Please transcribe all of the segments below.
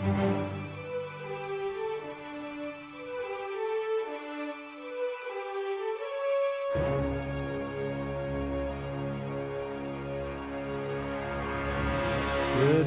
Good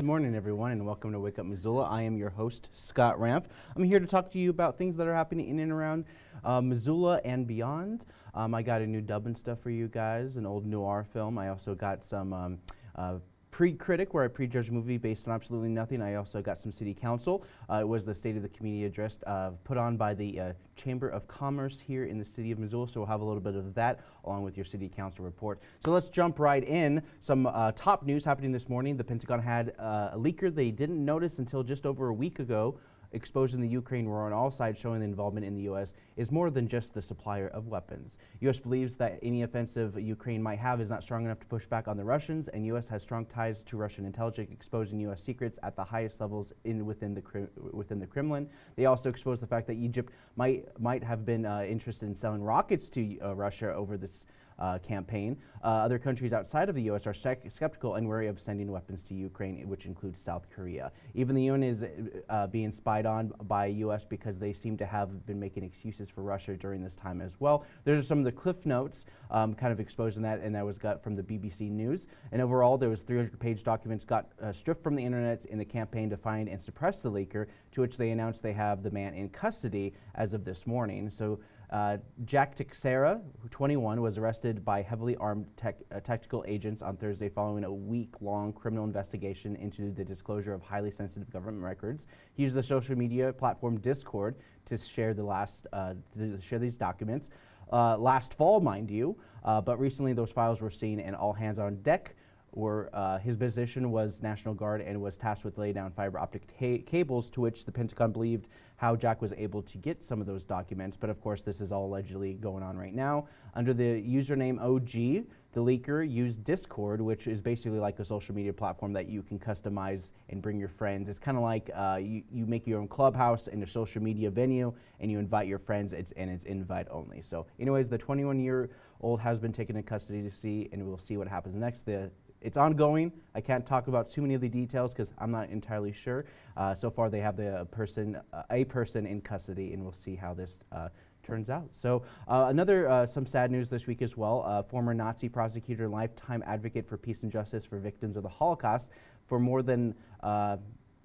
morning, everyone, and welcome to Wake Up Missoula. I am your host, Scott Ranf. I'm here to talk to you about things that are happening in and around uh, Missoula and beyond. Um, I got a new Dubbin Stuff for you guys, an old noir film. I also got some um, uh, Pre-Critic, where I prejudge a movie based on absolutely nothing. I also got some city council. Uh, it was the State of the Community address uh, put on by the uh, Chamber of Commerce here in the city of Missoula, so we'll have a little bit of that along with your city council report. So let's jump right in. Some uh, top news happening this morning. The Pentagon had uh, a leaker they didn't notice until just over a week ago exposing the Ukraine war on all sides, showing the involvement in the U.S. is more than just the supplier of weapons. U.S. believes that any offensive Ukraine might have is not strong enough to push back on the Russians, and U.S. has strong ties to Russian intelligence, exposing U.S. secrets at the highest levels in within the within the Kremlin. They also exposed the fact that Egypt might might have been uh, interested in selling rockets to uh, Russia over this uh, campaign. Uh, other countries outside of the U.S. are skeptical and wary of sending weapons to Ukraine, which includes South Korea. Even the UN is uh, being spied on by U.S. because they seem to have been making excuses for Russia during this time as well. There's some of the cliff notes um, kind of exposing that, and that was got from the BBC News. And overall, there was 300-page documents got uh, stripped from the internet in the campaign to find and suppress the leaker, to which they announced they have the man in custody as of this morning. So uh, Jack Teixeira, 21, was arrested by heavily armed uh, tactical agents on Thursday following a week-long criminal investigation into the disclosure of highly sensitive government records. He used the social media platform Discord to share the last uh, to share these documents. Uh, last fall, mind you, uh, but recently those files were seen and all hands on deck were uh, his position was National Guard and was tasked with laying down fiber optic cables, to which the Pentagon believed how Jack was able to get some of those documents. But of course, this is all allegedly going on right now. Under the username OG, the leaker used Discord, which is basically like a social media platform that you can customize and bring your friends. It's kind of like uh, you, you make your own clubhouse in a social media venue and you invite your friends, it's, and it's invite only. So, anyways, the 21 year old has been taken into custody to see, and we'll see what happens next. The it's ongoing. I can't talk about too many of the details because I'm not entirely sure. Uh, so far, they have the person, uh, a person in custody, and we'll see how this uh, turns out. So uh, another uh, some sad news this week as well. Uh, former Nazi prosecutor, lifetime advocate for peace and justice for victims of the Holocaust, for more than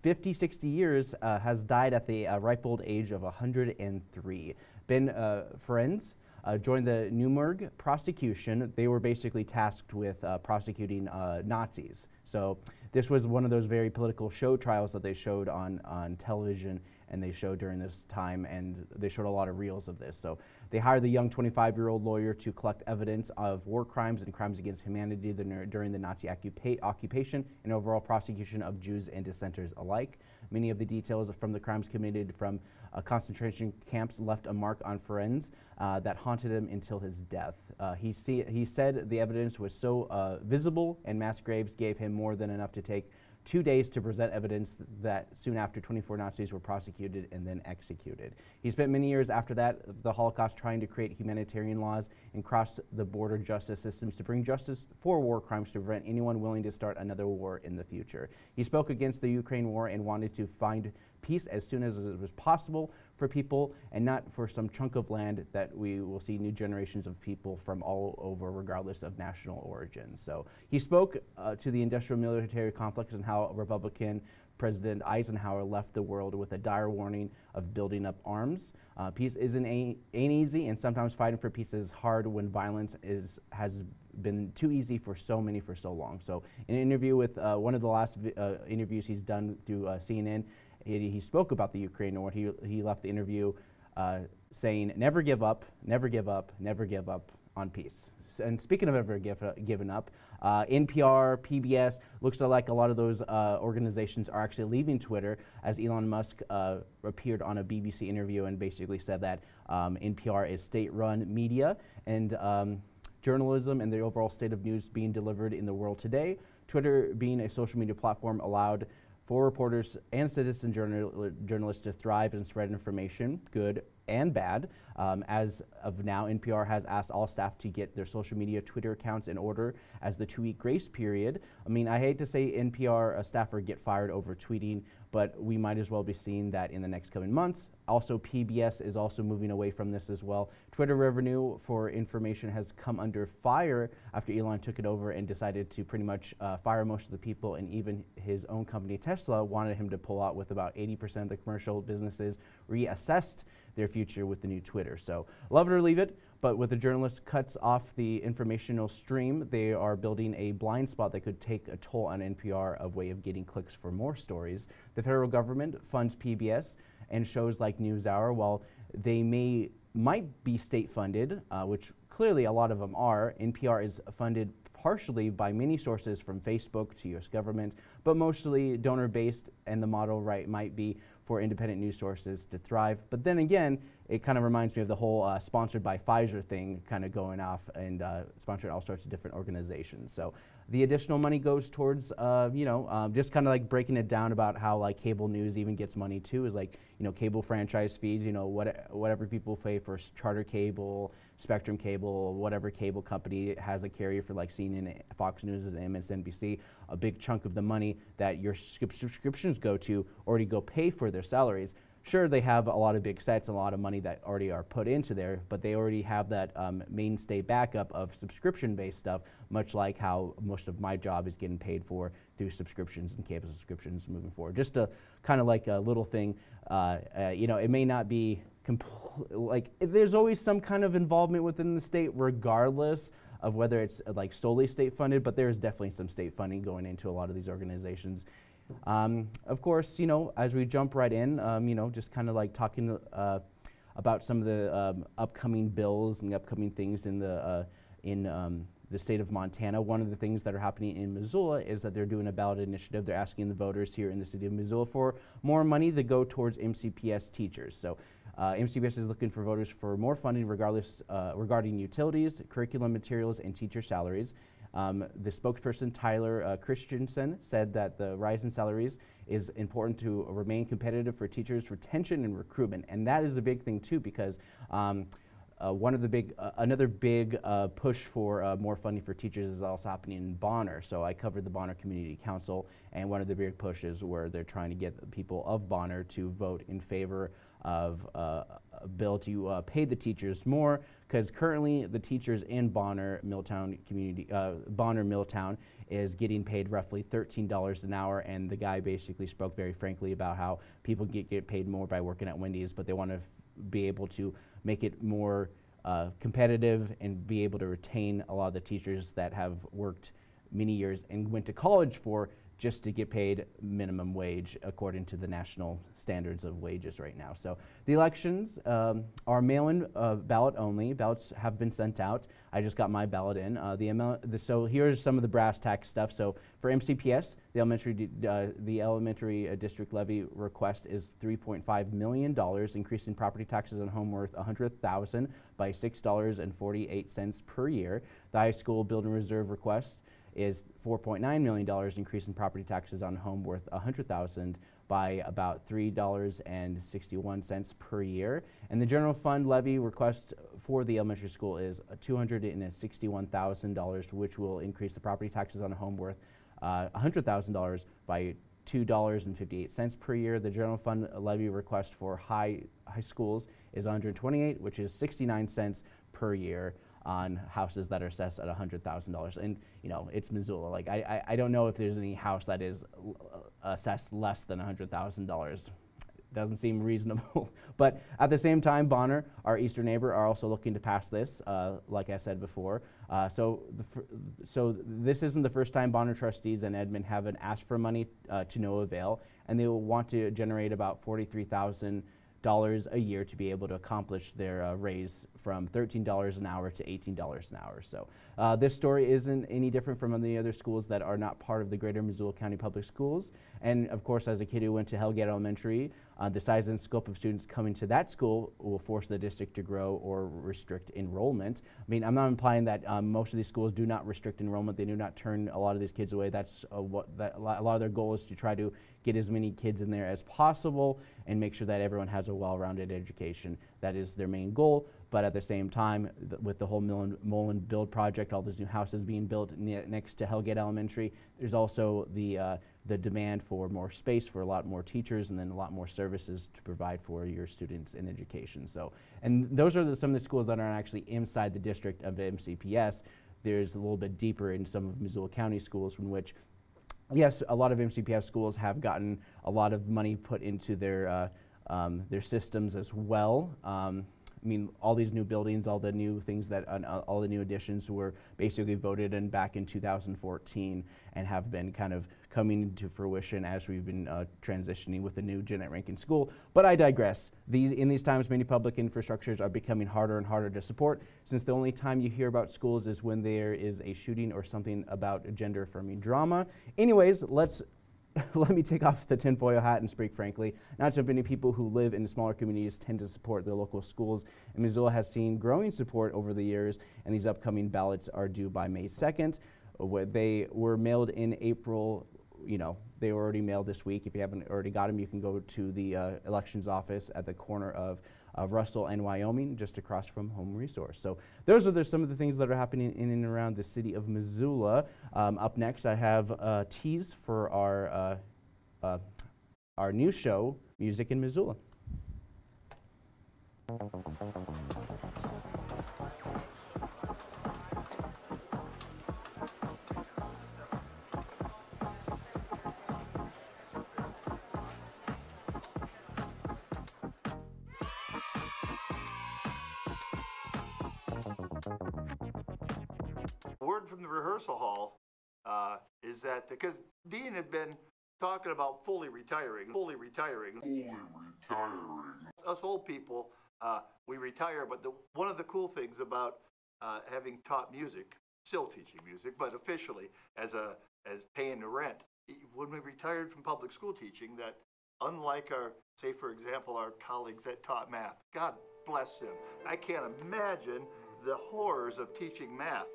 50, 60 years, has died at the ripe old age of 103. Ben Ferencz uh, joined the Nuremberg prosecution. They were basically tasked with uh, prosecuting uh, Nazis. So this was one of those very political show trials that they showed on, on television and they showed during this time, and they showed a lot of reels of this. So they hired the young 25-year-old lawyer to collect evidence of war crimes and crimes against humanity the during the Nazi occupa occupation and overall prosecution of Jews and dissenters alike. Many of the details from the crimes committed from uh, concentration camps left a mark on Ferencz uh, that haunted him until his death. Uh, he, see, he said the evidence was so uh, visible and mass graves gave him more than enough to take two days to present evidence th that soon after 24 Nazis were prosecuted and then executed. He spent many years after that, the Holocaust, trying to create humanitarian laws and cross the border justice systems to bring justice for war crimes to prevent anyone willing to start another war in the future. He spoke against the Ukraine war and wanted to find peace as soon as it was possible for people and not for some chunk of land that we will see new generations of people from all over, regardless of national origin. So he spoke uh, to the industrial military complex and how Republican President Eisenhower left the world with a dire warning of building up arms. Uh, peace isn't ain't easy, and sometimes fighting for peace is hard when violence is has been too easy for so many for so long. So, in an interview with uh, one of the last uh, interviews he's done through uh, CNN, he, he spoke about the Ukraine war. He, he left the interview uh, saying, never give up, never give up, never give up on peace. And speaking of ever give, uh, given up, uh, NPR, PBS, looks like a lot of those uh, organizations are actually leaving Twitter as Elon Musk uh, appeared on a BBC interview and basically said that um, NPR is state-run media and um, journalism and the overall state of news being delivered in the world today. Twitter being a social media platform allowed for reporters and citizen journal journalists to thrive and spread information, good and bad. Um, as of now, NPR has asked all staff to get their social media Twitter accounts in order as the two-week grace period. I mean, I hate to say NPR a staffer get fired over tweeting, but we might as well be seeing that in the next coming months. Also, PBS is also moving away from this as well. Twitter revenue for information has come under fire after Elon took it over and decided to pretty much uh, fire most of the people, and even his own company Tesla wanted him to pull out with about 80% of the commercial businesses reassessed their future with the new Twitter. So, love it or leave it. But with the journalist cuts off the informational stream, they are building a blind spot that could take a toll on NPR of way of getting clicks for more stories. The federal government funds PBS and shows like NewsHour, while they may might be state funded, uh, which clearly a lot of them are. NPR is funded partially by many sources from Facebook to U.S. government, but mostly donor based, and the model right might be for independent news sources to thrive. But then again, it kind of reminds me of the whole uh, sponsored by Pfizer thing kind of going off and uh, sponsored all sorts of different organizations. So the additional money goes towards, uh, you know, um, just kind of like breaking it down about how like cable news even gets money too is like, you know, cable franchise fees, you know, what, whatever people pay for charter cable, Spectrum Cable, whatever cable company has a carrier for like CNN, Fox News, and MSNBC, a big chunk of the money that your subscriptions go to already go pay for their salaries. Sure, they have a lot of big sites and a lot of money that already are put into there, but they already have that um, mainstay backup of subscription-based stuff, much like how most of my job is getting paid for through subscriptions and cable subscriptions moving forward. Just a kind of like a little thing, uh, uh, you know, it may not be like there's always some kind of involvement within the state, regardless of whether it's uh, like solely state funded, but there's definitely some state funding going into a lot of these organizations. Um, of course, you know, as we jump right in, um, you know, just kind of like talking uh, about some of the um, upcoming bills and the upcoming things in the uh, in um, the state of Montana. One of the things that are happening in Missoula is that they're doing a ballot initiative. They're asking the voters here in the city of Missoula for more money to go towards MCPS teachers. So. Uh, MCPS is looking for voters for more funding regardless, uh, regarding utilities, curriculum materials, and teacher salaries. Um, the spokesperson, Tyler uh, Christensen, said that the rise in salaries is important to remain competitive for teachers' retention and recruitment. And that is a big thing, too, because um, uh, one of the big, uh, another big uh, push for uh, more funding for teachers is also happening in Bonner. So I covered the Bonner Community Council, and one of the big pushes where they're trying to get the people of Bonner to vote in favor of uh, a bill to uh, pay the teachers more because currently the teachers in Bonner Milltown community uh, Bonner Milltown is getting paid roughly $13 an hour and the guy basically spoke very frankly about how people get, get paid more by working at Wendy's but they want to be able to make it more uh, competitive and be able to retain a lot of the teachers that have worked many years and went to college for just to get paid minimum wage according to the national standards of wages right now. So the elections um, are mail-in uh, ballot only. Ballots have been sent out. I just got my ballot in. Uh, the, the, so here's some of the brass tacks stuff. So for MCPS, the elementary uh, the elementary uh, district levy request is 3.5 million dollars, increasing property taxes on home worth 100,000 by six dollars and 48 cents per year. The high school building reserve request is $4.9 million increase in property taxes on a home worth 100000 by about $3.61 per year. And the general fund levy request for the elementary school is $261,000, which will increase the property taxes on a home worth uh, $100,000 by $2.58 per year. The general fund levy request for high, high schools is 128, which is 69 cents per year on houses that are assessed at $100,000. And, you know, it's Missoula. Like, I, I, I, don't know if there's any house that is assessed less than $100,000. Doesn't seem reasonable. but at the same time, Bonner, our eastern neighbor, are also looking to pass this, uh, like I said before. Uh, so, so this isn't the first time Bonner trustees and Edmond haven't asked for money uh, to no avail, and they will want to generate about 43,000 dollars a year to be able to accomplish their uh, raise from $13 an hour to $18 an hour. So uh, this story isn't any different from any other schools that are not part of the Greater Missoula County Public Schools. And of course, as a kid who went to Hellgate Elementary, uh, the size and scope of students coming to that school will force the district to grow or restrict enrollment. I mean, I'm not implying that um, most of these schools do not restrict enrollment. They do not turn a lot of these kids away. That's uh, what that, a lot of their goal is to try to get as many kids in there as possible and make sure that everyone has a well-rounded education. That is their main goal. But at the same time, th with the whole Mullan, Mullan build project, all those new houses being built ne next to Hellgate Elementary, there's also the uh, the demand for more space for a lot more teachers and then a lot more services to provide for your students in education. So, and those are the, some of the schools that are actually inside the district of MCPS. There's a little bit deeper in some of Missoula County schools from which yes, a lot of MCPS schools have gotten a lot of money put into their uh, um, their systems as well. Um, I mean, all these new buildings, all the new things that, uh, all the new additions were basically voted in back in 2014 and have been kind of coming into fruition as we've been uh, transitioning with the new Jeannette Rankin School. But I digress. These, in these times, many public infrastructures are becoming harder and harder to support since the only time you hear about schools is when there is a shooting or something about gender affirming drama. Anyways, let's let me take off the tinfoil hat and speak frankly. Not too many people who live in smaller communities tend to support their local schools, and Missoula has seen growing support over the years, and these upcoming ballots are due by May 2nd. Uh, they were mailed in April you know, they were already mailed this week. If you haven't already got them, you can go to the uh, elections office at the corner of, of Russell and Wyoming, just across from Home Resource. So those are the, some of the things that are happening in and around the city of Missoula. Um, up next, I have a tease for our, uh, uh, our new show, Music in Missoula. Is that because Dean had been talking about fully retiring, fully retiring. Fully retiring. Us old people, uh, we retire, but the, one of the cool things about uh, having taught music, still teaching music, but officially as a as paying the rent, when we retired from public school teaching, that unlike our, say for example, our colleagues that taught math, God bless them, I can't imagine the horrors of teaching math.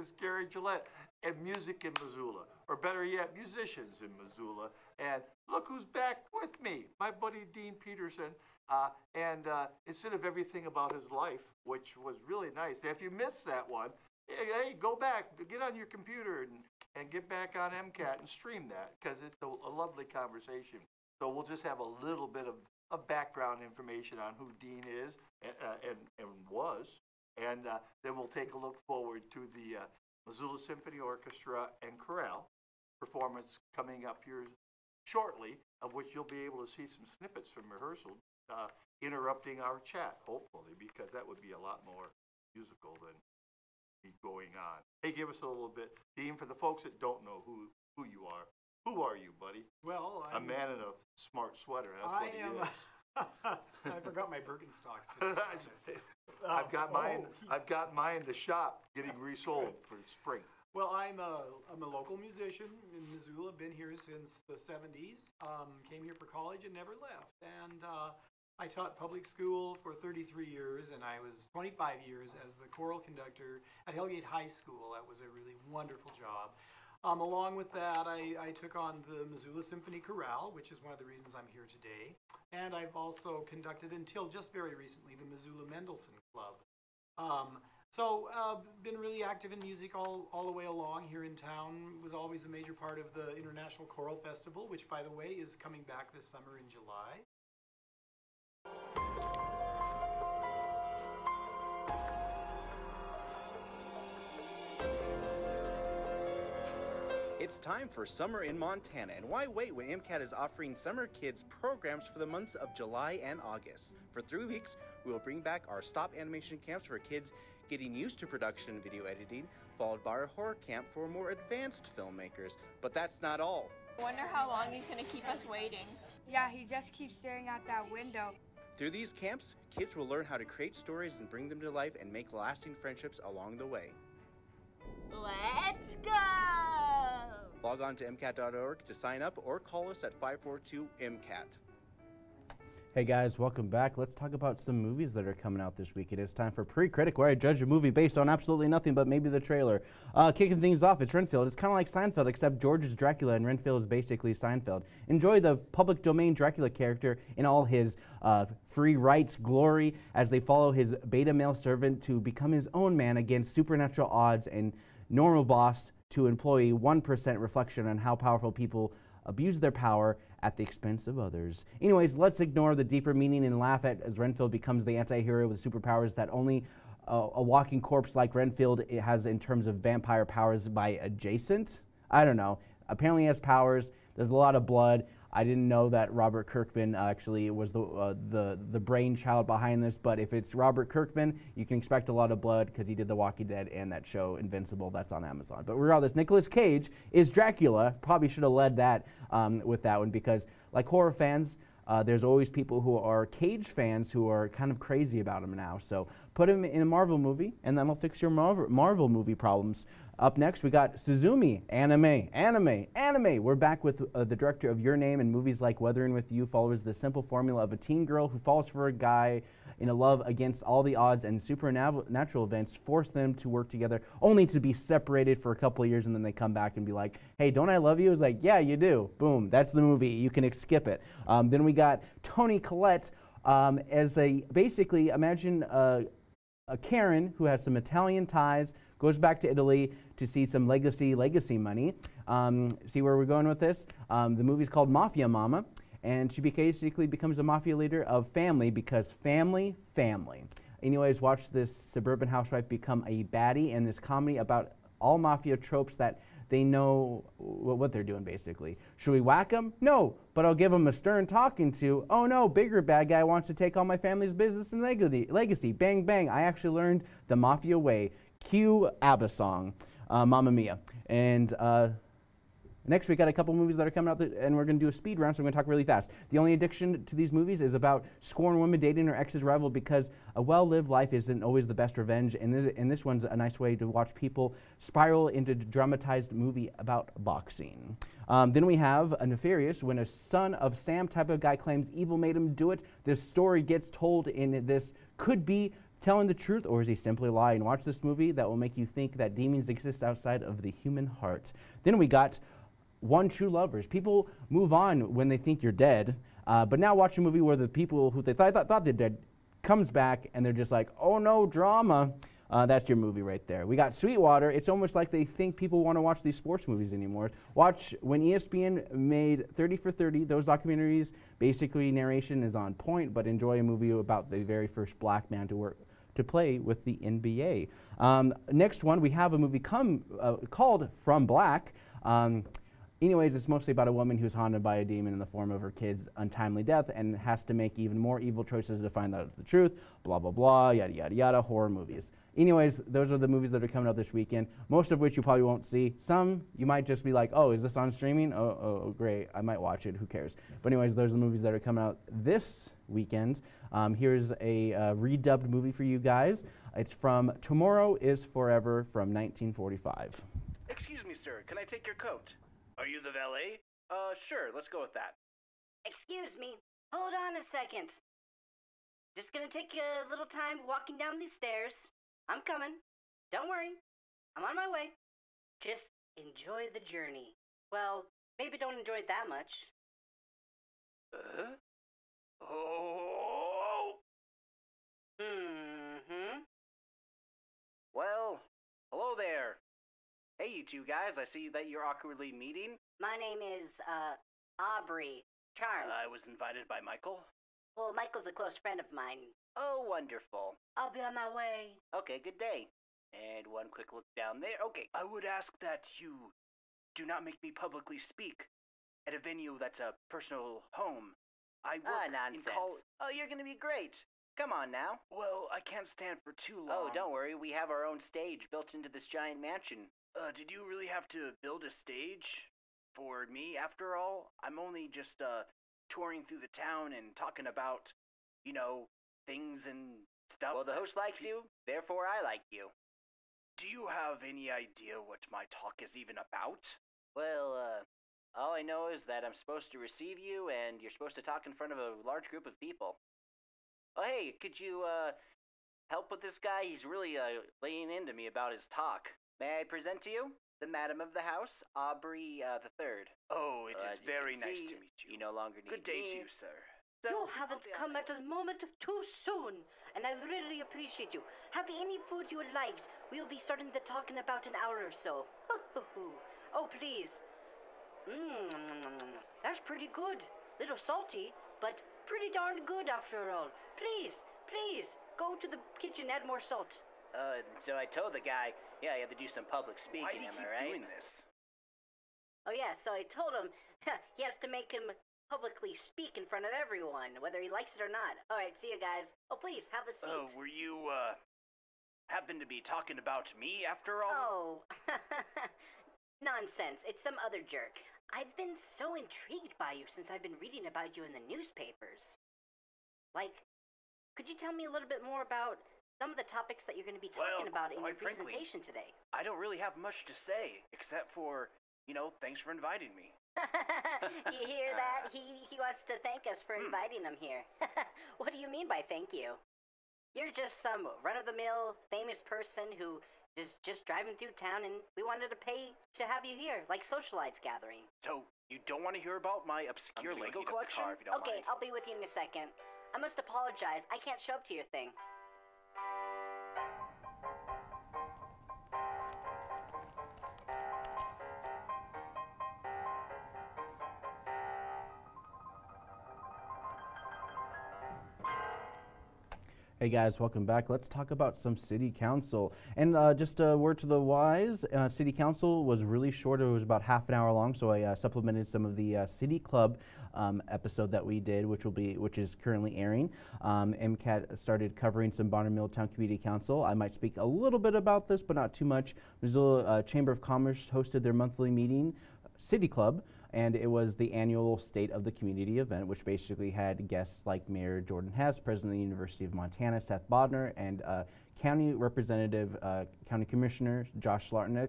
It's Gary Gillette and Music in Missoula, or better yet, musicians in Missoula. And look who's back with me, my buddy Dean Peterson. Uh, and uh, instead of everything about his life, which was really nice, if you missed that one, hey, go back, get on your computer and, and get back on MCAT and stream that because it's a, a lovely conversation. So we'll just have a little bit of, of background information on who Dean is and, uh, and, and was and uh, then we'll take a look forward to the uh, Missoula Symphony Orchestra and Chorale performance coming up here shortly, of which you'll be able to see some snippets from rehearsal uh, interrupting our chat, hopefully, because that would be a lot more musical than be going on. Hey, give us a little bit, Dean, for the folks that don't know who, who you are. Who are you, buddy? Well, I'm, a man in a smart sweater. That's I what he am. is. I forgot my Birkenstocks. today. I've got mine. Oh, I've got mine in the shop getting resold for the spring. Well, I'm a, I'm a local musician in Missoula. Been here since the 70s. Um, came here for college and never left. And uh, I taught public school for 33 years, and I was 25 years as the choral conductor at Hellgate High School. That was a really wonderful job. Um, along with that, I, I took on the Missoula Symphony Chorale, which is one of the reasons I'm here today. And I've also conducted, until just very recently, the Missoula Mendelssohn Club. Um, so, uh, been really active in music all, all the way along here in town. Was always a major part of the International Choral Festival, which, by the way, is coming back this summer in July. It's time for summer in Montana, and why wait when MCAT is offering summer kids programs for the months of July and August? For three weeks, we will bring back our stop animation camps for kids getting used to production and video editing, followed by our horror camp for more advanced filmmakers. But that's not all. I wonder how long he's gonna keep us waiting. Yeah, he just keeps staring out that window. Through these camps, kids will learn how to create stories and bring them to life and make lasting friendships along the way. Let's go! Log on to MCAT.org to sign up or call us at 542 MCAT. Hey guys, welcome back. Let's talk about some movies that are coming out this week. It is time for Pre-Critic, where I judge a movie based on absolutely nothing but maybe the trailer. Uh, kicking things off, it's Renfield. It's kind of like Seinfeld, except George is Dracula and Renfield is basically Seinfeld. Enjoy the public domain Dracula character in all his uh, free rights glory as they follow his beta male servant to become his own man against supernatural odds and normal boss to employee 1% reflection on how powerful people abuse their power at the expense of others. Anyways, let's ignore the deeper meaning and laugh at as Renfield becomes the anti-hero with superpowers that only uh, a walking corpse like Renfield has in terms of vampire powers by adjacent. I don't know. Apparently he has powers. There's a lot of blood. I didn't know that Robert Kirkman actually was the uh, the the brainchild behind this, but if it's Robert Kirkman, you can expect a lot of blood because he did The Walking Dead and that show Invincible that's on Amazon. But regardless, Nicolas Cage is Dracula. Probably should have led that um, with that one because, like horror fans, uh, there's always people who are Cage fans who are kind of crazy about him now. So put him in a Marvel movie, and that'll fix your Marvel, Marvel movie problems. Up next, we got Suzume, anime, anime, anime. We're back with uh, the director of Your Name and movies like Weathering with You follows the simple formula of a teen girl who falls for a guy in a love against all the odds and supernatural events force them to work together only to be separated for a couple of years and then they come back and be like, hey, don't I love you? It's like, yeah, you do. Boom, that's the movie. You can skip it. Um, then we got Toni Collette um, as a basically imagine a, a Karen who has some Italian ties, goes back to Italy to see some legacy legacy money. Um, see where we're going with this? Um, the movie's called Mafia Mama, and she basically becomes a mafia leader of family because family, family. Anyways, watch this suburban housewife become a baddie in this comedy about all mafia tropes that they know what they're doing basically. Should we whack them? No, but I'll give them a stern talking to. Oh no, bigger bad guy wants to take all my family's business and legacy. Bang, bang. I actually learned the mafia way. Cue ABBA song, uh, Mamma Mia. And uh, Next, we got a couple movies that are coming out, and we're going to do a speed round, so I'm going to talk really fast. The only addiction to these movies is about scorned women dating their ex's rival because a well-lived life isn't always the best revenge, and this, and this one's a nice way to watch people spiral into a dramatized movie about boxing. Um, then we have a nefarious, when a son of Sam type of guy claims evil made him do it, this story gets told in this could be telling the truth or is he simply lying? Watch this movie that will make you think that demons exist outside of the human heart. Then we got one true lovers. People move on when they think you're dead, uh, but now watch a movie where the people who they th- th- thought they're dead comes back and they're just like, oh no, drama. Uh, that's your movie right there. We got Sweetwater. It's almost like they think people want to watch these sports movies anymore. Watch when ESPN made 30 for 30, those documentaries, basically narration is on point, but enjoy a movie about the very first black man to work to play with the NBA. Um, next one, we have a movie come, uh, called From Black. Um, Anyways, it's mostly about a woman who's haunted by a demon in the form of her kid's untimely death and has to make even more evil choices to find out the truth, blah, blah, blah, yada, yada, yada, horror movies. Anyways, those are the movies that are coming out this weekend, most of which you probably won't see. Some you might just be like, oh, is this on streaming? Oh, oh, oh great, I might watch it, who cares? But anyways, those are the movies that are coming out this weekend. Um, here's a uh, redubbed movie for you guys. It's from Tomorrow is Forever from 1945. Excuse me, sir, can I take your coat? Are you the valet? Uh, sure, let's go with that. Excuse me, hold on a second. Just gonna take a little time walking down these stairs. I'm coming. Don't worry, I'm on my way. Just enjoy the journey. Well, maybe don't enjoy it that much. Uh? Oh! Hmm. Well, hello there. Hey, you two guys, I see that you're awkwardly meeting. My name is, uh, Aubrey Charm. I was invited by Michael. well, Michael's a close friend of mine. Oh, wonderful. I'll be on my way. Okay, good day. And one quick look down there. Okay, I would ask that you do not make me publicly speak at a venue that's a personal home. I work Ah, in nonsense. col- Oh, you're gonna be great. Come on now. Well, I can't stand for too long. Oh, don't worry. We have our own stage built into this giant mansion. Uh, did you really have to build a stage for me after all? I'm only just uh touring through the town and talking about, you know, things and stuff. Well, the host likes you, therefore I like you. Do you have any idea what my talk is even about? Well, uh, all I know is that I'm supposed to receive you, and you're supposed to talk in front of a large group of people. Oh, hey, could you, uh, help with this guy? He's really, uh, laying into me about his talk. May I present to you the Madam of the House, Aubrey, uh, the Third. Oh, it Uh, is very nice see, to meet you. You no longer need Good day me. to you, sir. So, you haven't come at a moment too soon, and I really appreciate you. Have any food you liked. We'll be starting the talk in about an hour or so. oh, please. Mmm, that's pretty good. Little salty, but pretty darn good after all. Please, please, go to the kitchen, add more salt. Uh, so I told the guy, yeah, you have to do some public speaking, Why do you am keep I right? doing this? Oh, yeah, so I told him he has to make him publicly speak in front of everyone, whether he likes it or not. All right, see you guys. Oh, please, have a seat. Oh, were you, uh, happen to be talking about me after all? Oh, nonsense. It's some other jerk. I've been so intrigued by you since I've been reading about you in the newspapers. Like, could you tell me a little bit more about some of the topics that you're going to be talking Well, about in your quite frankly, presentation today? I don't really have much to say, except for, you know, thanks for inviting me. you hear that? He, he wants to thank us for Hmm. inviting him here. what do you mean by thank you? You're just some run of the mill famous person who is just driving through town and we wanted to pay to have you here, like socialites gathering. So, you don't want to hear about my obscure gonna Lego heat up the collection? car if you don't okay, mind. I'll be with you in a second. I must apologize. I can't show up to your thing. Hey guys, welcome back. Let's talk about some city council. And uh, just a word to the wise, uh, city council was really short. It was about half an hour long, so I uh, supplemented some of the uh, city club um, episode that we did, which will be, which is currently airing. Um, MCAT started covering some Bonner Milltown Community Council. I might speak a little bit about this, but not too much. Missoula uh, Chamber of Commerce hosted their monthly meeting, City Club, and it was the annual State of the Community event, which basically had guests like Mayor Jordan Hess, President of the University of Montana, Seth Bodnar, and uh, County Representative, uh, County Commissioner Josh Slotnick,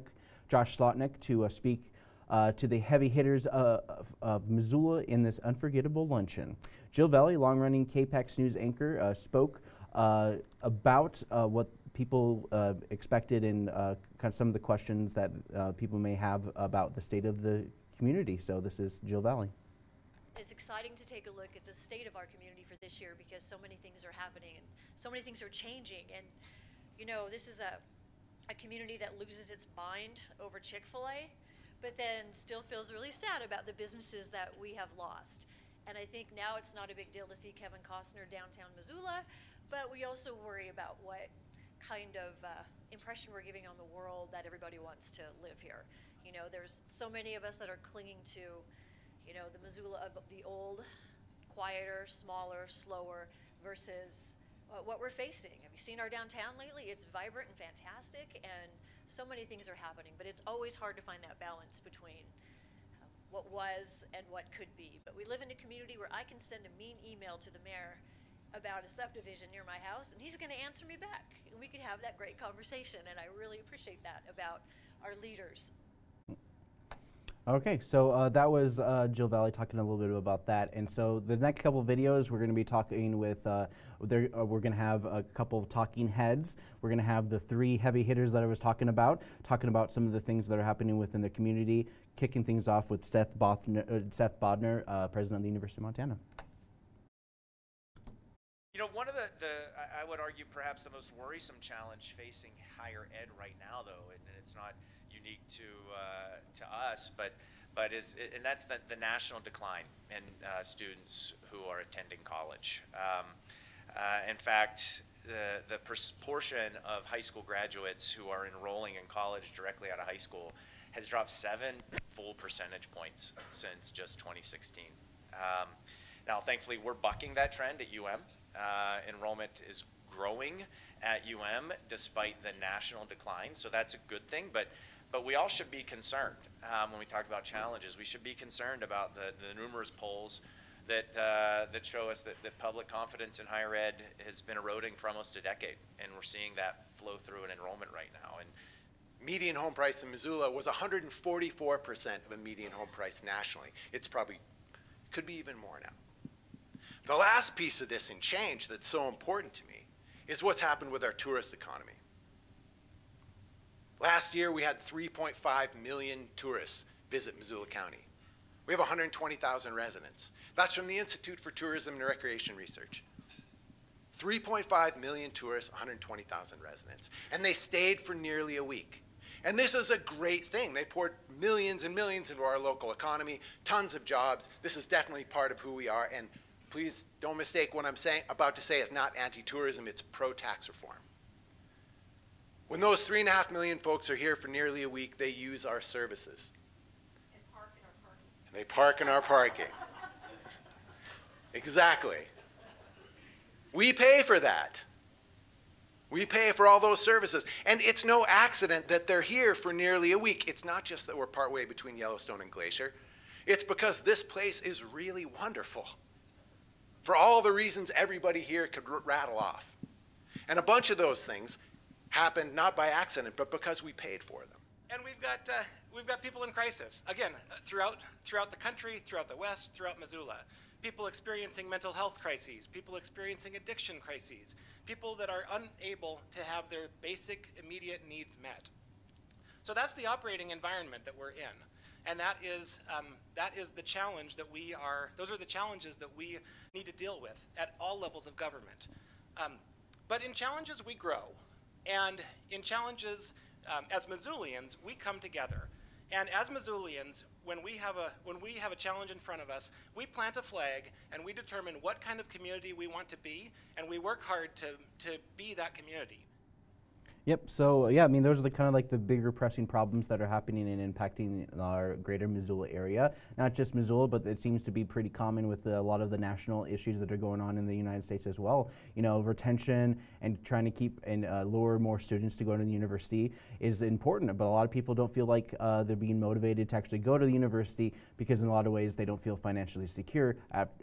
Josh Slotnick to uh, speak uh, to the heavy hitters uh, of, of Missoula in this unforgettable luncheon. Jill Valley, long-running KPAX news anchor, spoke about what people uh, expected and uh, kind of some of the questions that uh, people may have about the state of the community. So this is Jill Valley. It's exciting to take a look at the state of our community for this year because so many things are happening and so many things are changing. And, you know, this is a, a community that loses its mind over Chick fil A, but then still feels really sad about the businesses that we have lost. And I think now it's not a big deal to see Kevin Costner downtown Missoula, but we also worry about what kind of uh, impression we're giving on the world that everybody wants to live here. You know, there's so many of us that are clinging to, you know, the Missoula of the old, quieter, smaller, slower, versus what we're facing. Have you seen our downtown lately? It's vibrant and fantastic, and so many things are happening, but it's always hard to find that balance between uh, what was and what could be. But we live in a community where I can send a mean email to the mayor about a subdivision near my house, and he's going to answer me back. And we could have that great conversation, and I really appreciate that about our leaders. Okay, so uh, that was uh, Jill Valley talking a little bit about that, and so the next couple videos we're going to be talking with. Uh, there, uh, we're going to have a couple of talking heads. We're going to have the three heavy hitters that I was talking about, talking about some of the things that are happening within the community. Kicking things off with Seth, Bothner, uh, Seth Bodnar, uh, president of the University of Montana. You know, one of the, the I would argue perhaps the most worrisome challenge facing higher ed right now, though, and it's not unique to uh, to us, but but is and that's the, the national decline in uh, students who are attending college. Um, uh, in fact, the the proportion of high school graduates who are enrolling in college directly out of high school has dropped seven full percentage points since just 2016. Um, now, thankfully, we're bucking that trend at UM. Uh, enrollment is growing at UM despite the national decline, so that's a good thing. But but we all should be concerned um, when we talk about challenges. We should be concerned about the, the numerous polls that, uh, that show us that, that public confidence in higher ed has been eroding for almost a decade, and we're seeing that flow through in enrollment right now. And median home price in Missoula was 144% of a median home price nationally. It's probably, could be even more now. The last piece of this in change that's so important to me is what's happened with our tourist economy. Last year, we had 3.5 million tourists visit Missoula County. We have 120,000 residents. That's from the Institute for Tourism and Recreation Research. 3.5 million tourists, 120,000 residents. And they stayed for nearly a week. And this is a great thing. They poured millions and millions into our local economy, tons of jobs. This is definitely part of who we are. And please don't mistake what I'm saying, about to say is not anti-tourism, it's pro-tax reform. When those three and a half million folks are here for nearly a week, they use our services. And park in our parking. And they park in our parking. exactly. We pay for that. We pay for all those services. And it's no accident that they're here for nearly a week. It's not just that we're partway between Yellowstone and Glacier. It's because this place is really wonderful. For all the reasons everybody here could rattle off. And a bunch of those things happened not by accident, but because we paid for them. And we've got, uh, we've got people in crisis, again, uh, throughout, throughout the country, throughout the West, throughout Missoula. People experiencing mental health crises, people experiencing addiction crises, people that are unable to have their basic immediate needs met. So that's the operating environment that we're in. And that is, um, that is the challenge that we are, those are the challenges that we need to deal with at all levels of government. Um, but in challenges, we grow. And in challenges, um, as Missoulians, we come together. And as Missoulians, when we, have a, when we have a challenge in front of us, we plant a flag and we determine what kind of community we want to be, and we work hard to, to be that community. Yep. So yeah, I mean, those are the kind of like the bigger pressing problems that are happening and impacting our greater Missoula area. Not just Missoula, but it seems to be pretty common with a lot of the national issues that are going on in the United States as well. You know, retention and trying to keep and uh, lure more students to go to the university is important, but a lot of people don't feel like uh, they're being motivated to actually go to the university because in a lot of ways they don't feel financially secure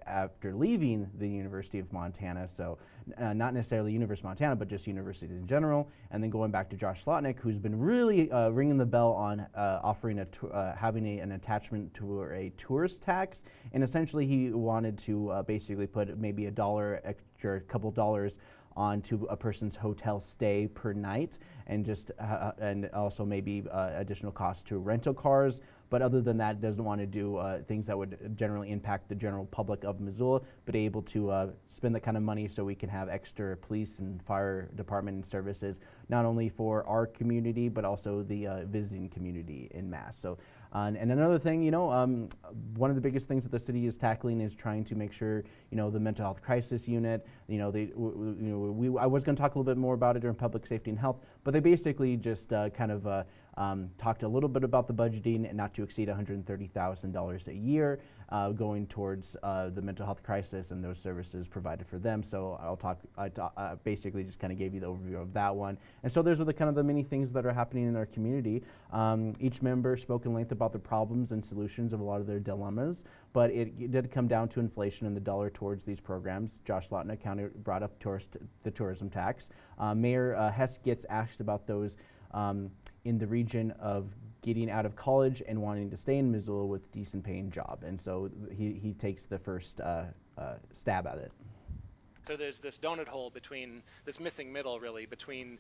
after leaving the University of Montana. So uh, not necessarily University of Montana, but just universities in general. And then going back to Josh Slotnick, who's been really uh, ringing the bell on uh, offering a uh, having a, an attachment to a tourist tax. And essentially, he wanted to uh, basically put maybe a dollar extra, a couple dollars onto a person's hotel stay per night, and just uh, and also maybe uh, additional costs to rental cars. But other than that, doesn't want to do uh, things that would generally impact the general public of Missoula, but able to uh, spend that kind of money so we can have extra police and fire department services, not only for our community, but also the uh, visiting community in mass. So uh, and another thing, you know, um, one of the biggest things that the city is tackling is trying to make sure, you know, the mental health crisis unit, you know, they, you know, we, I was going to talk a little bit more about it during public safety and health, but they basically just uh, kind of uh, um, talked a little bit about the budgeting and not to exceed $130,000 a year uh, going towards uh, the mental health crisis and those services provided for them. So I'll talk, I uh, basically just kind of gave you the overview of that one. And so those are the kind of the many things that are happening in our community. Um, each member spoke in length about the problems and solutions of a lot of their dilemmas, but it, it did come down to inflation and the dollar towards these programs. Josh Lawton County brought up tourist, the tourism tax. Uh, Mayor uh, Hess gets asked about those um, in the region of getting out of college and wanting to stay in Missoula with decent paying job. And so he, he takes the first uh, uh, stab at it. So there's this donut hole between, this missing middle really, between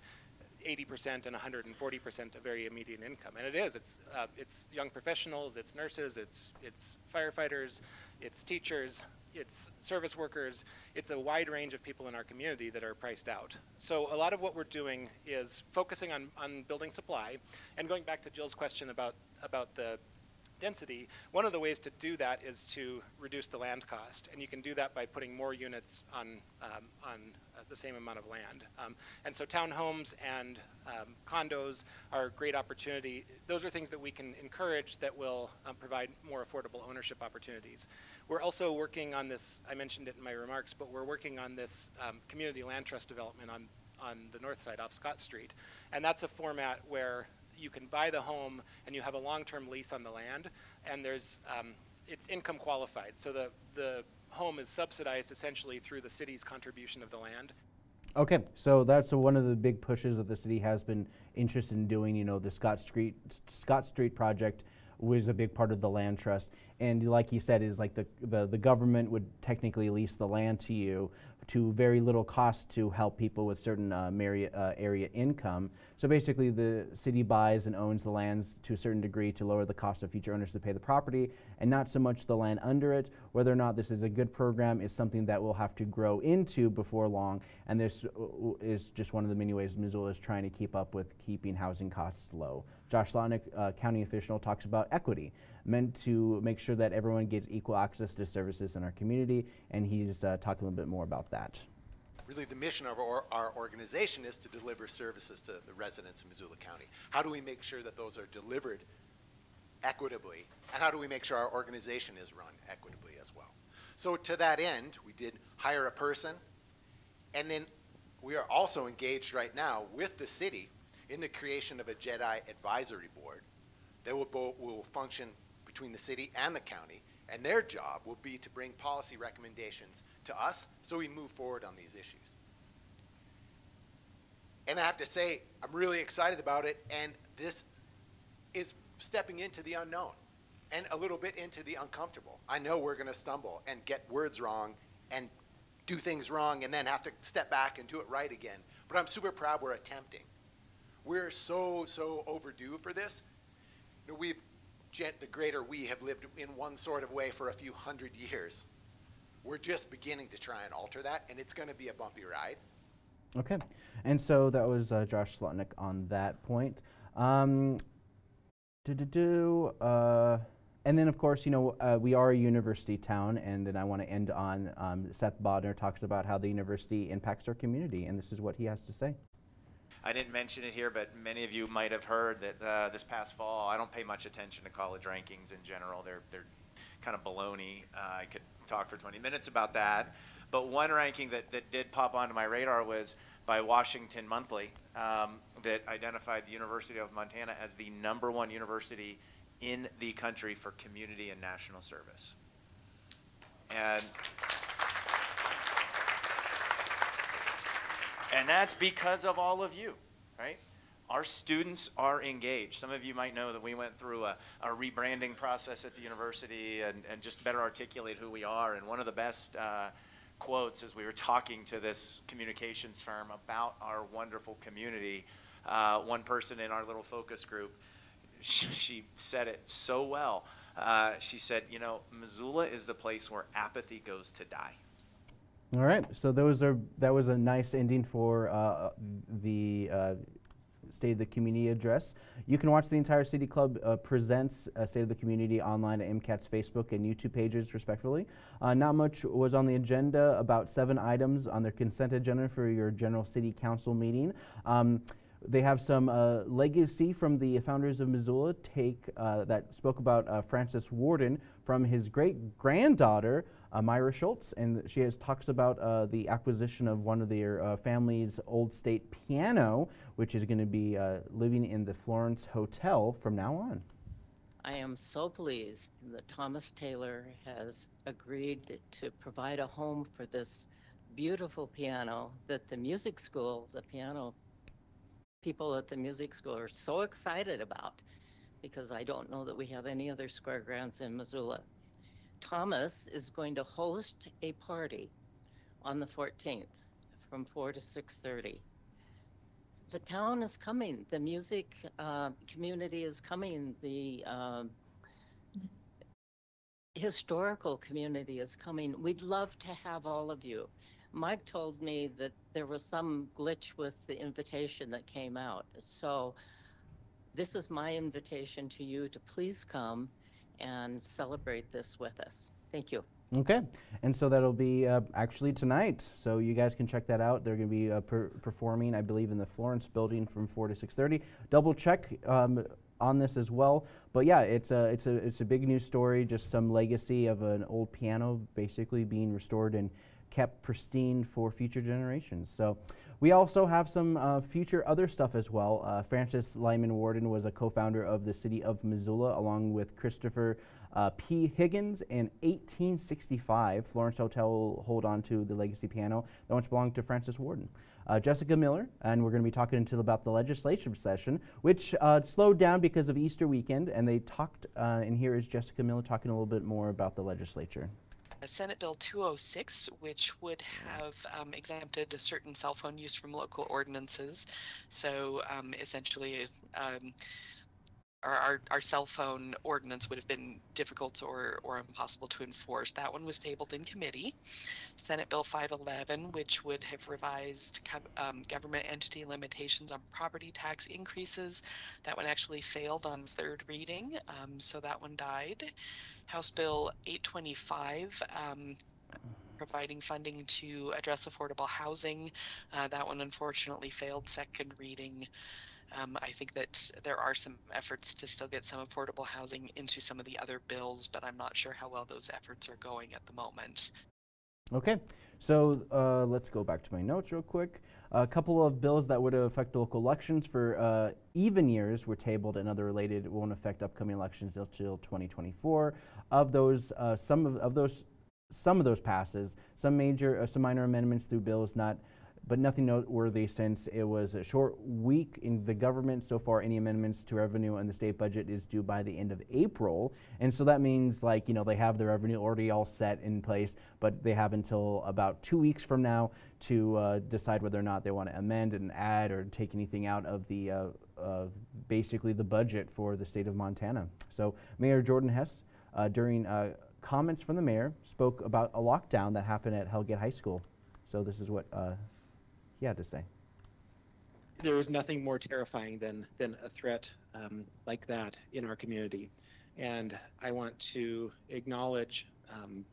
80% and 140% of very immediate income. And it is, it's, uh, it's young professionals, it's nurses, it's, it's firefighters, it's teachers, it's service workers, it's a wide range of people in our community that are priced out. So a lot of what we're doing is focusing on, on building supply and going back to Jill's question about, about the, density, one of the ways to do that is to reduce the land cost. And you can do that by putting more units on, um, on uh, the same amount of land. Um, and so townhomes and um, condos are a great opportunity. Those are things that we can encourage that will um, provide more affordable ownership opportunities. We're also working on this, I mentioned it in my remarks, but we're working on this um, community land trust development on, on the north side off Scott Street. And that's a format where you can buy the home and you have a long-term lease on the land, and there's um, it's income qualified. So the the home is subsidized essentially through the city's contribution of the land. Okay, so that's one of the big pushes that the city has been interested in doing. You know, the Scott Street Scott Street project was a big part of the land trust, and like you said, is like the the, the government would technically lease the land to you to very little cost to help people with certain uh, area, uh, area income. So basically, the city buys and owns the lands to a certain degree to lower the cost of future owners to pay the property, and not so much the land under it. Whether or not this is a good program is something that we'll have to grow into before long, and this uh, is just one of the many ways Missoula is trying to keep up with keeping housing costs low. Josh Slotnick, uh, county official, talks about equity, meant to make sure that everyone gets equal access to services in our community, and he's uh, talking a little bit more about that. Really, the mission of our, our organization is to deliver services to the residents of Missoula County. How do we make sure that those are delivered equitably, and how do we make sure our organization is run equitably as well? So to that end, we did hire a person, and then we are also engaged right now with the city in the creation of a JEDI advisory board that will, will function between the city and the county, and their job will be to bring policy recommendations to us so we move forward on these issues. And I have to say, I'm really excited about it, and this is stepping into the unknown and a little bit into the uncomfortable. I know we're going to stumble and get words wrong and do things wrong and then have to step back and do it right again. But I'm super proud we're attempting. We're so, so overdue for this. You know, we've, the greater we have lived in one sort of way for a few hundred years. We're just beginning to try and alter that, and it's going to be a bumpy ride. Okay, and so that was uh, Josh Slotnick on that point. Um, do do do. Uh, and then, of course, you know, uh, we are a university town, and then I want to end on um, Seth Bodnar talks about how the university impacts our community, and this is what he has to say. I didn't mention it here, but many of you might have heard that uh, this past fall, I don't pay much attention to college rankings in general. They're, they're kind of baloney. Uh, I could talk for 20 minutes about that. But one ranking that, that did pop onto my radar was by Washington Monthly um, that identified the University of Montana as the number one university in the country for community and national service. And And that's because of all of you, right? Our students are engaged. Some of you might know that we went through a, a rebranding process at the university and, and just better articulate who we are. And one of the best uh, quotes as we were talking to this communications firm about our wonderful community, uh, one person in our little focus group, she, she said it so well. Uh, she said, you know, Missoula is the place where apathy goes to die. All right, so those are that was a nice ending for uh, the uh, State of the Community address. You can watch the entire City Club uh, presents uh, State of the Community online at MCAT's Facebook and YouTube pages, respectively. Uh, not much was on the agenda. About seven items on their consent agenda for your general City Council meeting. Um, they have some uh, legacy from the founders of Missoula take uh, that spoke about uh, Francis Worden from his great granddaughter uh, Myra Schultz, and she has talks about uh, the acquisition of one of their uh, family's old state piano, which is going to be uh, living in the Florence Hotel from now on. I am so pleased that Thomas Taylor has agreed to provide a home for this beautiful piano that the music school, the piano people at the music school are so excited about because I don't know that we have any other square grands in Missoula. Thomas is going to host a party on the 14th from 4 to 6.30. The town is coming. The music uh, community is coming. The uh, historical community is coming. We'd love to have all of you. Mike told me that there was some glitch with the invitation that came out. So this is my invitation to you to please come and celebrate this with us. Thank you. Okay, and so that'll be uh, actually tonight. So you guys can check that out. They're going to be uh, per performing, I believe, in the Florence building from four to six thirty. Double check um, on this as well. But yeah, it's a it's a it's a big news story. Just some legacy of an old piano basically being restored and kept pristine for future generations. So we also have some uh, future other stuff as well. Uh, Francis Lyman Worden was a co-founder of the city of Missoula along with Christopher uh, P. Higgins in 1865. Florence Hotel will hold on to the legacy piano that once belonged to Francis Worden. Uh, Jessica Miller, and we're going to be talking until about the legislative session, which uh, slowed down because of Easter weekend, and they talked, uh, and here is Jessica Miller talking a little bit more about the legislature. Senate Bill 206, which would have um, exempted certain cell phone use from local ordinances. So um, essentially, um, our, our, cell phone ordinance would have been difficult or, or impossible to enforce. That one was tabled in committee. Senate Bill 511, which would have revised um, government entity limitations on property tax increases. That one actually failed on third reading, um, so that one died. House Bill 825, um, providing funding to address affordable housing. Uh, that one unfortunately failed second reading. Um, I think that there are some efforts to still get some affordable housing into some of the other bills, but I'm not sure how well those efforts are going at the moment. Okay, so uh, let's go back to my notes real quick. A couple of bills that would affect local elections for uh, even years were tabled, and other related won't affect upcoming elections until 2024. Of those, uh, some of, of those, some of those passes. Some major, uh, some minor amendments through bills not but nothing noteworthy since it was a short week in the government. So far, any amendments to revenue and the state budget is due by the end of April. And so that means, like, you know, they have the revenue already all set in place, but they have until about two weeks from now to uh, decide whether or not they want to amend and add or take anything out of the uh, uh, basically the budget for the state of Montana. So, Mayor Jordan Hess, uh, during uh, comments from the mayor, spoke about a lockdown that happened at Hellgate High School. So, this is what uh, he had to say. There is nothing more terrifying than than a threat um, like that in our community, and I want to acknowledge um,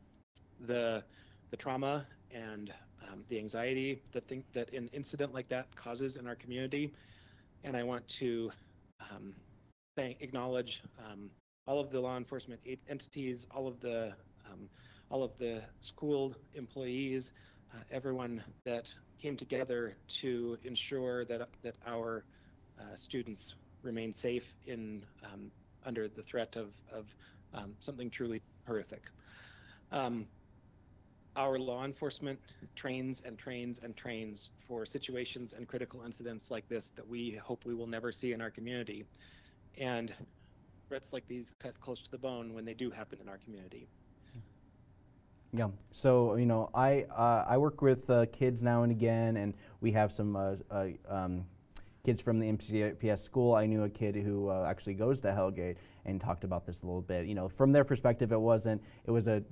the the trauma and um, the anxiety that think that an incident like that causes in our community, and I want to um, thank acknowledge um, all of the law enforcement entities, all of the um, all of the school employees, uh, everyone that came together to ensure that that our uh, students remain safe in um, under the threat of of um, something truly horrific. Um, our law enforcement trains and trains and trains for situations and critical incidents like this that we hope we will never see in our community, and threats like these cut close to the bone when they do happen in our community. Yeah. So you know, I uh, I work with uh, kids now and again, and we have some uh, uh um, kids from the MCPS school. I knew a kid who uh, actually goes to Hellgate and talked about this a little bit. You know, from their perspective, it wasn't. It was a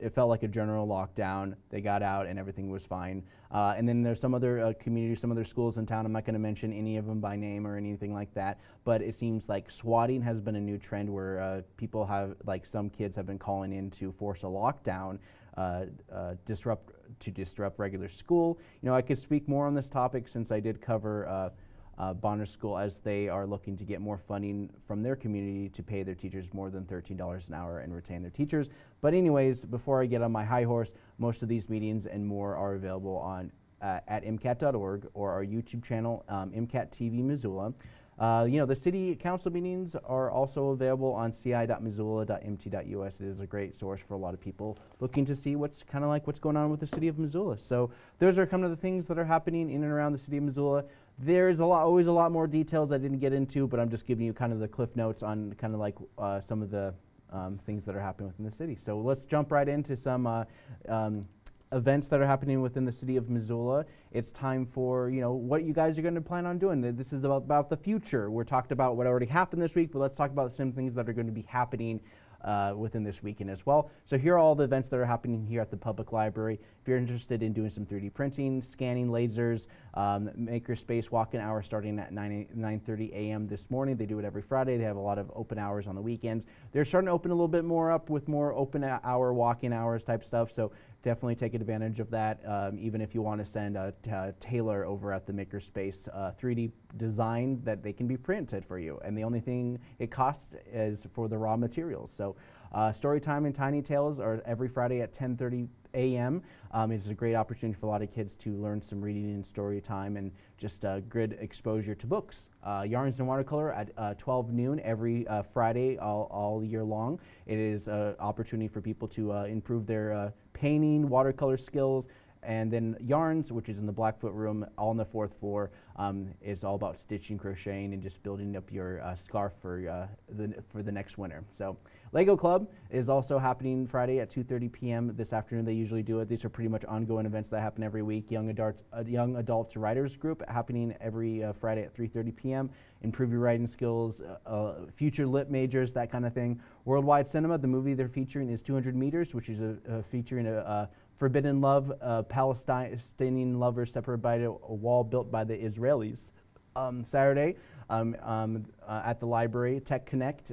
it felt like a general lockdown. They got out and everything was fine. Uh, and then there's some other uh, communities, some other schools in town. I'm not going to mention any of them by name or anything like that. But it seems like swatting has been a new trend where uh, people have, like some kids have been calling in to force a lockdown. Uh, uh, disrupt to disrupt regular school. You know, I could speak more on this topic since I did cover uh, Bonner School as they are looking to get more funding from their community to pay their teachers more than $13 an hour and retain their teachers. But anyways, before I get on my high horse, most of these meetings and more are available on uh, at MCAT.org or our YouTube channel, um, MCAT TV Missoula. Uh, you know, the city council meetings are also available on ci.missoula.mt.us. It is a great source for a lot of people looking to see what's kind of like what's going on with the city of Missoula. So those are kind of the things that are happening in and around the city of Missoula. There's a lot, always a lot more details I didn't get into, but I'm just giving you kind of the cliff notes on kind of like uh, some of the um, things that are happening within the city. So let's jump right into some uh, um, events that are happening within the city of Missoula. It's time for, you know, what you guys are going to plan on doing. This is about, about the future. We're talked about what already happened this week, but let's talk about some things that are going to be happening uh, within this weekend as well. So here are all the events that are happening here at the public library. If you're interested in doing some 3D printing, scanning lasers, um, Makerspace walk-in hour starting at 9 9:30 a.m. this morning. They do it every Friday. They have a lot of open hours on the weekends. They're starting to open a little bit more up with more open hour, walk-in hours type stuff. So definitely take advantage of that. Um, even if you want to send a, a Taylor over at the Makerspace uh, 3D design that they can be printed for you. And the only thing it costs is for the raw materials. So uh, story time and Tiny Tales are every Friday at 10:30 a.m. Um, it's a great opportunity for a lot of kids to learn some reading and story time and just uh, good exposure to books. Uh, Yarns and Watercolor at uh, 12 noon every uh, Friday all, all year long. It is an opportunity for people to uh, improve their uh, painting, watercolor skills, and then Yarns, which is in the Blackfoot room, all on the fourth floor, um, is all about stitching, crocheting, and just building up your uh, scarf for uh, the for the next winter. So, Lego Club is also happening Friday at 2:30 p.m. this afternoon. They usually do it. These are pretty much ongoing events that happen every week. Young adults, uh, young adults writers group happening every uh, Friday at 3:30 p.m. Improve your writing skills, uh, uh, future lit majors, that kind of thing. Worldwide Cinema, the movie they're featuring is 200 Meters, which is a, featuring a, a Forbidden Love, Palestinian lovers separated by a, wall built by the Israelis. Um, Saturday um, um, uh, at the library, Tech Connect.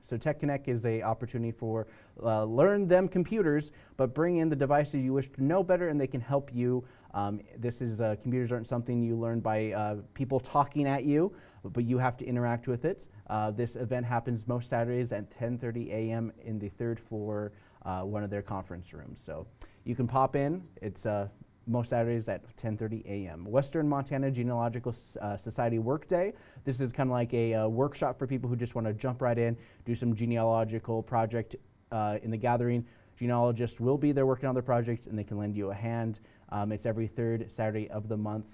Uh, so Tech Connect is a opportunity for uh, learn them computers, but bring in the devices you wish to know better, and they can help you. Um, this is uh, computers aren't something you learn by uh, people talking at you, but you have to interact with it. Uh, this event happens most Saturdays at 10:30 a.m. in the third floor, one of their conference rooms. So you can pop in. It's uh, most Saturdays at 10:30 a.m. Western Montana Genealogical uh, Society Workday. This is kind of like a uh, workshop for people who just want to jump right in, do some genealogical project uh, in the gathering. Genealogists will be there working on their projects, and they can lend you a hand. Um, it's every third Saturday of the month.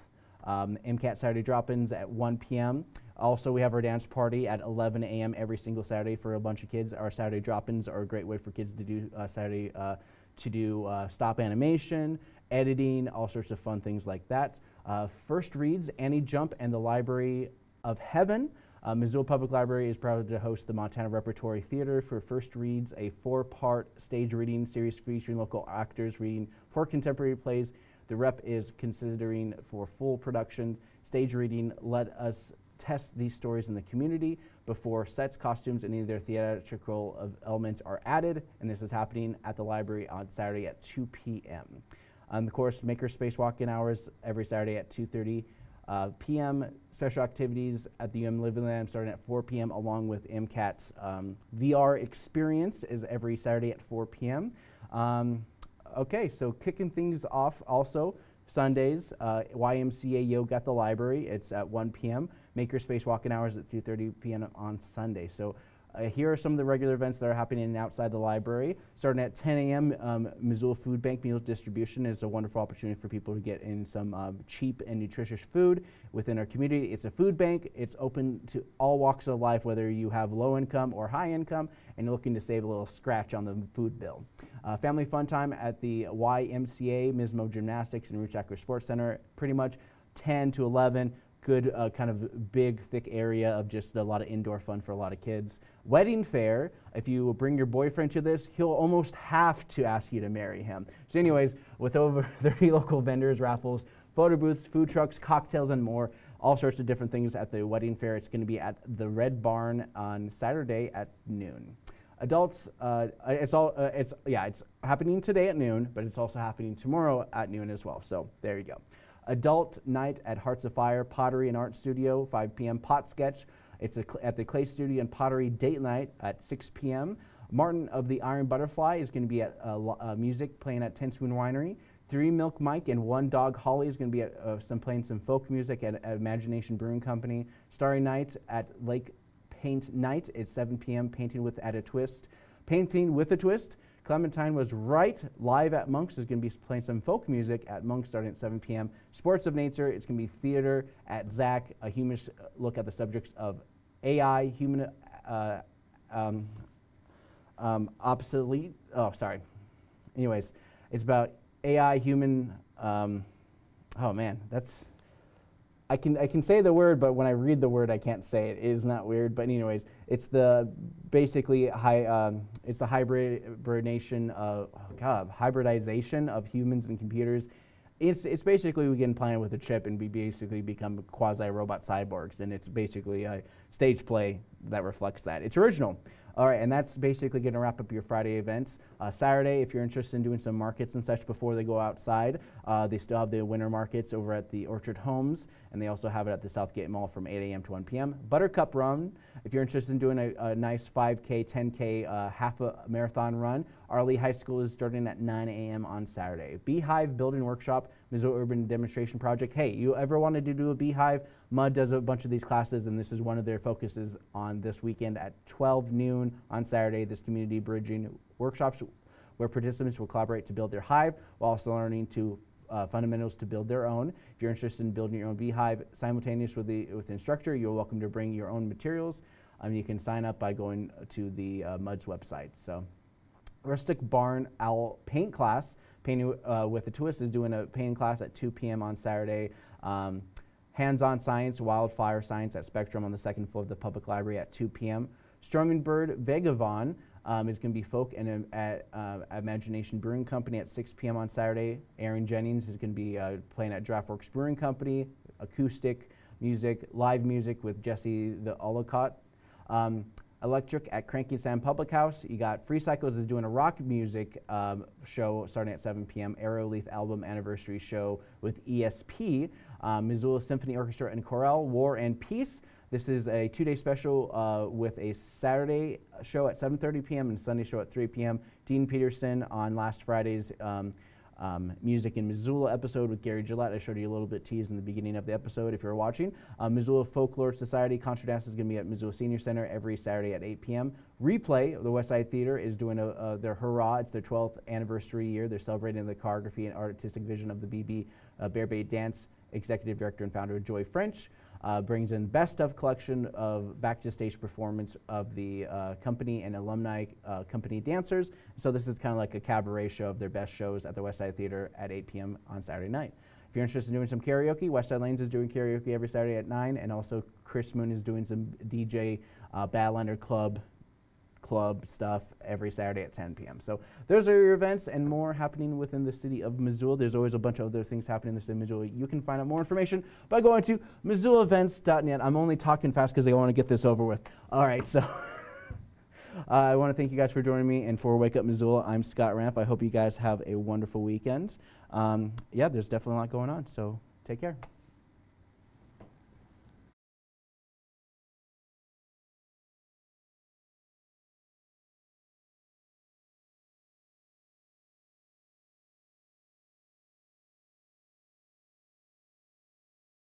Um, MCAT Saturday drop-ins at 1 p.m. Also, we have our dance party at 11 a.m. every single Saturday for a bunch of kids. Our Saturday drop-ins are a great way for kids to do uh, Saturday uh, to do uh, stop animation, editing, all sorts of fun things like that. Uh, first reads Annie Jump and the Library of Heaven. Uh, Missoula Public Library is proud to host the Montana Repertory Theater for First Reads, a four-part stage reading series featuring local actors reading four contemporary plays. The rep is considering for full production stage reading. Let us test these stories in the community before sets, costumes, and any of their theatrical elements are added, and this is happening at the library on Saturday at 2 p.m. Um, of course, Makerspace walk-in hours every Saturday at 2.30 uh, p.m. Special activities at the UM Living Land starting at 4 p.m. along with MCAT's um, VR experience is every Saturday at 4 p.m. Um, okay, so kicking things off also, Sundays, uh, YMCA Yoga at the library. It's at 1 p.m. Makerspace walk-in hours at 2.30 p.m. on Sunday. So uh, here are some of the regular events that are happening outside the library. Starting at 10 a.m., um, Missoula Food Bank meal distribution is a wonderful opportunity for people to get in some um, cheap and nutritious food within our community. It's a food bank. It's open to all walks of life, whether you have low income or high income, and you're looking to save a little scratch on the food bill. Uh, family fun time at the YMCA, Mismo Gymnastics, and Roots Acro Sports Center, pretty much 10 to 11 good uh, kind of big, thick area of just a lot of indoor fun for a lot of kids. Wedding fair, if you bring your boyfriend to this, he'll almost have to ask you to marry him. So anyways, with over 30 local vendors, raffles, photo booths, food trucks, cocktails, and more, all sorts of different things at the wedding fair. It's going to be at the Red Barn on Saturday at noon. Adults, uh, it's all, uh, it's yeah, it's happening today at noon, but it's also happening tomorrow at noon as well. So there you go. Adult Night at Hearts of Fire Pottery and Art Studio, 5 p.m. Pot Sketch. It's at the Clay Studio and Pottery Date Night at 6 p.m. Martin of the Iron Butterfly is going to be at uh, uh, music playing at Ten Spoon Winery. Three Milk Mike and One Dog Holly is going to be at uh, some playing some folk music at, at, Imagination Brewing Company. Starry Night at Lake Paint Night at 7 p.m. Painting with at a twist. Painting with a twist Clementine was right. Live at Monks is going to be playing some folk music at Monks starting at 7 p.m. Sports of Nature, it's going to be theater at ZACC, a human look at the subjects of AI, human uh, um, um, obsolete. Oh, sorry. Anyways, it's about AI, human. Um, oh man, that's I can I can say the word, but when I read the word, I can't say it. It is not weird, but anyways, it's the basically high. Um, it's the hybridization of oh God, hybridization of humans and computers. It's it's basically we can implanted with a chip and we basically become quasi robot cyborgs, and it's basically a stage play that reflects that. It's original. All right, and that's basically going to wrap up your Friday events. Uh, Saturday, if you're interested in doing some markets and such before they go outside, uh, they still have the winter markets over at the Orchard Homes, and they also have it at the Southgate Mall from 8 a.m. to 1 p.m. Buttercup Run, if you're interested in doing a, a nice 5K, 10K, uh, half a marathon run, Arlee High School is starting at 9 a.m. on Saturday. Beehive Building Workshop, Missoula Urban Demonstration Project. Hey, you ever wanted to do a beehive? MUD does a bunch of these classes, and this is one of their focuses on this weekend at 12 noon on Saturday. This community bridging workshops where participants will collaborate to build their hive while also learning to uh, fundamentals to build their own. If you're interested in building your own beehive simultaneous with the, with the instructor, you're welcome to bring your own materials. Um, you can sign up by going to the uh, MUD's website. So, Rustic Barn Owl Paint Class, painting uh, with a twist, is doing a painting class at 2 p.m. on Saturday. Um, Hands-on science, wildfire science at Spectrum on the second floor of the public library at 2 p.m. Storming Bird Vagavon um, is going to be folk and at uh, Imagination Brewing Company at 6 p.m. on Saturday. Aaron Jennings is going to be uh, playing at Draftworks Brewing Company, acoustic music, live music with Jesse the Olcott. Um, Electric at Cranky Sam Public House. You got Free Cycles is doing a rock music um, show starting at 7 p.m. Arrowleaf album anniversary show with ESP uh, Missoula Symphony Orchestra and Chorale, War and Peace. This is a two-day special uh, with a Saturday show at 7.30 p.m. and Sunday show at 3 p.m. Dean Peterson on last Friday's um, um, Music in Missoula episode with Gary Gillette. I showed you a little bit teased in the beginning of the episode if you're watching. Uh, Missoula Folklore Society concert dance is going to be at Missoula Senior Center every Saturday at 8 p.m. Replay, the West Side Theater, is doing a, uh, their hurrah. It's their 12th anniversary year. They're celebrating the choreography and artistic vision of the BB uh, BareBait Dance executive director and founder Joy French. Uh, brings in best of collection of back to stage performance of the uh, company and alumni uh, company dancers. So this is kind of like a cabaret show of their best shows at the West Side Theater at 8 p.m. on Saturday night. If you're interested in doing some karaoke, West Side Lanes is doing karaoke every Saturday at 9, and also Chris Moon is doing some DJ uh, Badlander Club club stuff every Saturday at 10 p.m. So those are your events and more happening within the city of Missoula. There's always a bunch of other things happening in the city of Missoula. You can find out more information by going to missoulaevents.net. I'm only talking fast because I want to get this over with. All right, so uh, I want to thank you guys for joining me. And for Wake Up Missoula, I'm Scott Ranf. I hope you guys have a wonderful weekend. Um, yeah, there's definitely a lot going on, so take care.